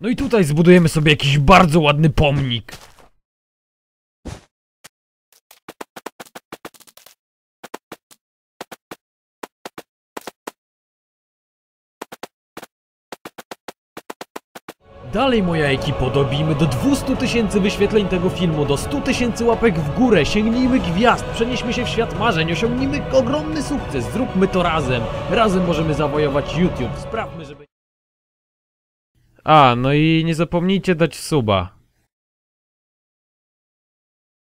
No i tutaj zbudujemy sobie jakiś bardzo ładny pomnik. Dalej moja ekipo, dobijmy do 200 tysięcy wyświetleń tego filmu, do 100 tysięcy łapek w górę, sięgnijmy gwiazd, przenieśmy się w świat marzeń, osiągnijmy ogromny sukces, zróbmy to razem. Razem możemy zawojować YouTube, sprawmy, żeby... A, no i nie zapomnijcie dać suba.